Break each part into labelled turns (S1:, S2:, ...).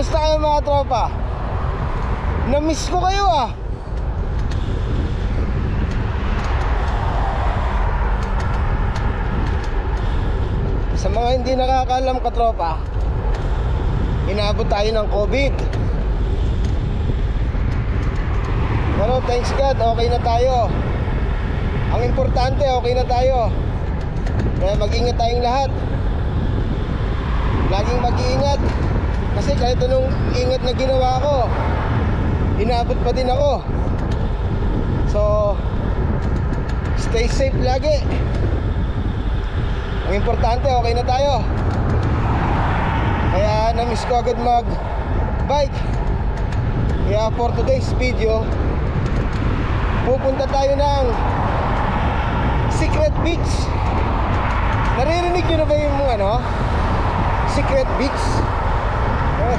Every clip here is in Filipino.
S1: Kamusta kayo mga tropa? Na-miss ko kayo ah. Sa mga hindi nakakaalam katropa, inabot tayo ng COVID. Pero thanks God, okay na tayo. Ang importante, okay na tayo. Kaya mag-ingat tayong lahat. Laging mag-iingat. Kasi kahit anong ingat na ginawa ko, inabot pa din ako. So, stay safe lagi. Ang importante, okay na tayo. Kaya na-miss ko agad mag-bike. Kaya for today's video, pupunta tayo ng Secret Beach. Naririnig nyo na ba yung ano? Secret Beach? Eh,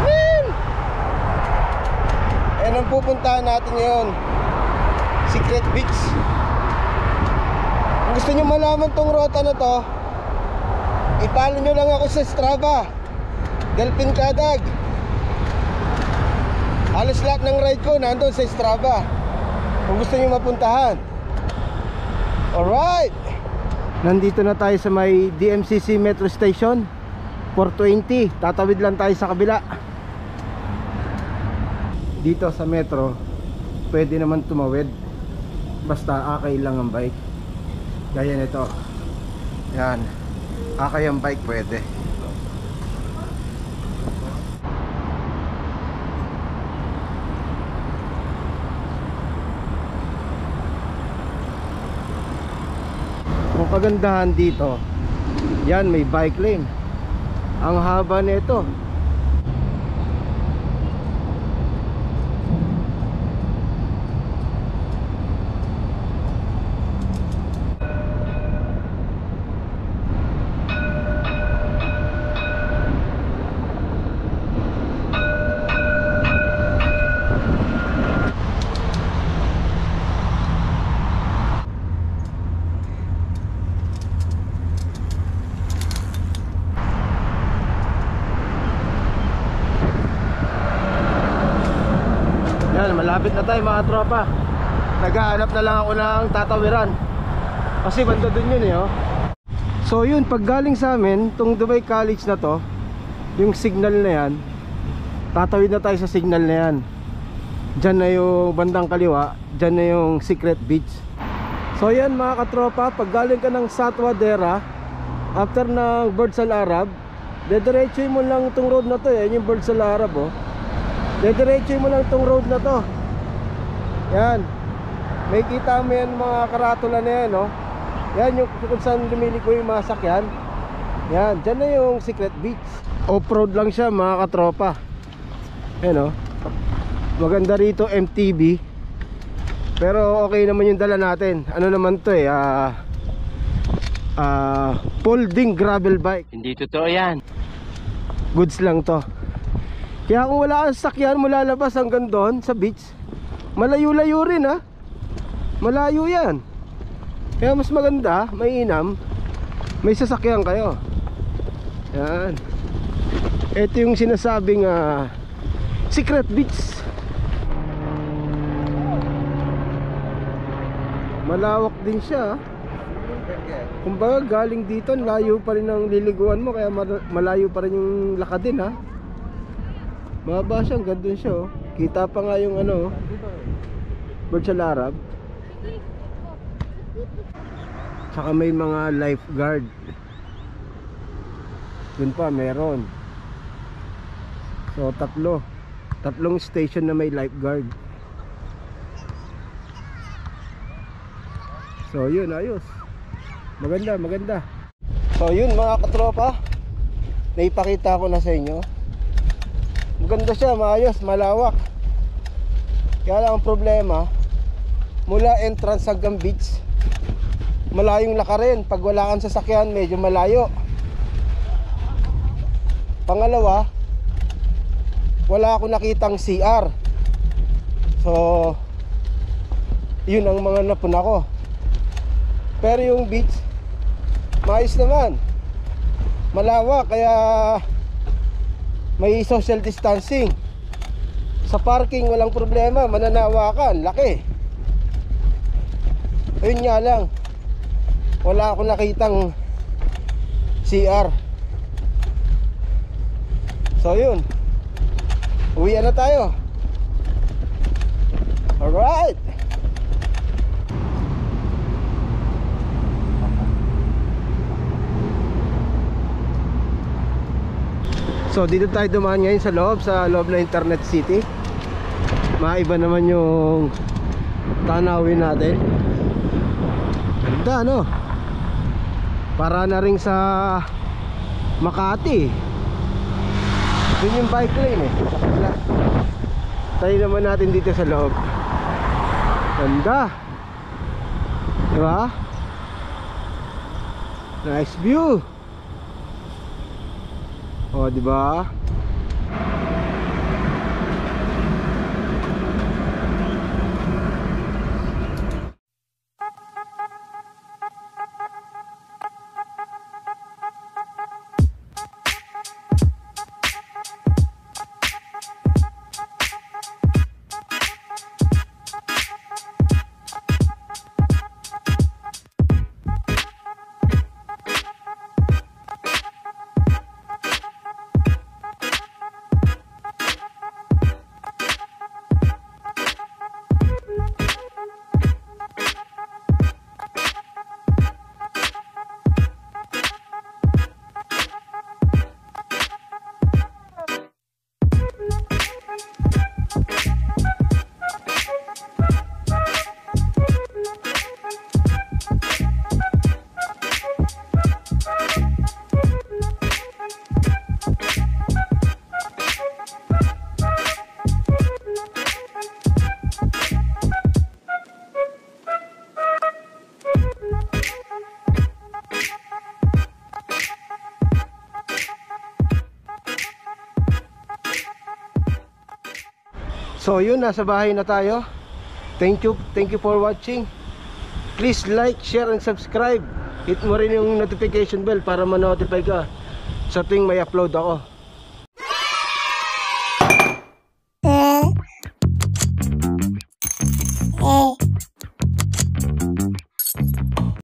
S1: man! Ayan ang pupuntahan natin ngayon. Secret Beach. Kung gusto nyo malaman tong rota na to, ipalo nyo lang ako sa Strava. Delphin Kadag. Halos lahat ng ride ko nandun sa Strava. Kung gusto nyo mapuntahan. Alright! Nandito na tayo sa may DMCC Metro Station 420 Tatawid lang tayo sa kabila Dito sa metro Pwede naman tumawid. Basta akay lang ang bike. Gaya nito. Yan. Akay ang bike pwede. Kung kagandahan dito Yan may bike lane. Ang haba nito Yan, malapit na tayo mga tropa. Naghahanap na lang ako ng tatawiran. Kasi banda dun yun eh oh. So yun, pag galing sa amin Itong Dubai College na to Yung signal na yan Tatawid na tayo sa signal na yan. Diyan na yung bandang kaliwa Diyan na yung Secret Beach. So yan mga katropa Pag galing ka ng Satwa Dera After ng Birds Al Arab Dediretso mo lang itong road na to Yan yung Birds Al Arab oh. Dediretso mo lang tong road na to Yan. May kita mo yan mga karatula na yan no? Yan yung kung saan lumiliko yung mga sakyan. Yan, dyan na yung Secret Beach. Off-road lang siya mga katropa. Yan no? Maganda rito MTB Pero okay naman yung dala natin. Ano naman to eh ah ah, Folding gravel bike.
S2: Hindi totoo yan.
S1: goods lang to. Kaya kung wala kang sakyan mula labas hanggang doon sa beach malayo-layo rin ha malayo yan kaya mas maganda mainam may sasakyan kayo yan ito yung sinasabing ah, secret beach malawak din siya ha? Kumbaga galing dito layo pa rin ang liliguan mo kaya malayo pa rin yung lakadin ha. Mababa siya, gandun siya oh. Kita pa nga yung ano, oh. Burj Al Arab. Tsaka may mga lifeguard. Dun pa meron. So tatlo. Tatlong station na may lifeguard. So yun, ayos. Maganda, maganda. So yun mga katropa. Naipakita ko na sa inyo. Maganda siya, maayos, malawak. Kaya lang ang problema, mula entrance hanggang beach, malayong lakarin. Pag wala kang sasakyan, medyo malayo. Pangalawa, wala ako nakitang CR. So, yun ang mga napuna ko. Pero yung beach, maayos naman. Malawak, kaya may social distancing. Sa parking walang problema, mananawakan, laki. Ayun nga lang. Wala akong nakitang CR. So yun. Uwi na tayo. Alright. So dito tayo dumaan ngayon sa loob Sa loob ng Internet City Maiba naman yung Tanawin natin. Ganda no Para na rin sa Makati. Yun yung bike lane eh. Tayo naman natin dito sa loob. Ganda. Diba? Nice view. Oh, di So yun, nasa bahay na tayo. Thank you, thank you for watching. Please like, share, and subscribe. Hit mo rin yung notification bell para ma-notify ka Sa tuwing may upload ako